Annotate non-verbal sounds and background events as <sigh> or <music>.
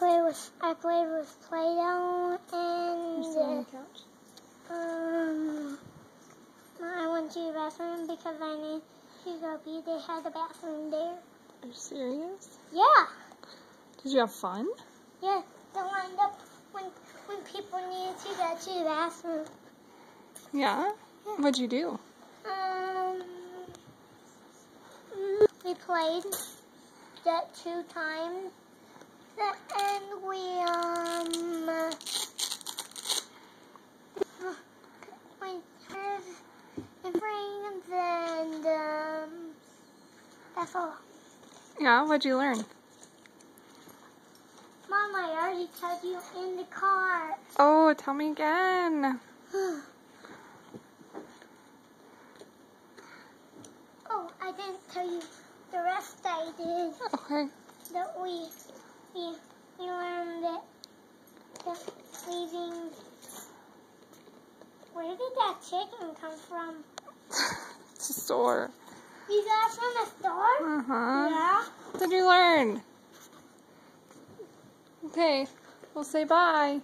play with I played with Play-Doh You're still on and um I went to the bathroom because I need to go pee. They had a bathroom there. Are you serious? Yeah, Did you have fun? yeah. They lined up when when people needed to go to the bathroom. Yeah. What'd you do? Um, we played that two times, and we um we had and friends and um that's. Yeah. What'd you learn? Mom, I already told you in the car. Oh, tell me again. <sighs> oh, I didn't tell you the rest I did. Okay. that we we we learned that that leaving. Where did that chicken come from? <laughs> It's a store. You got it from the store? Uh huh. Yeah. What did you learn? Okay. We'll say bye.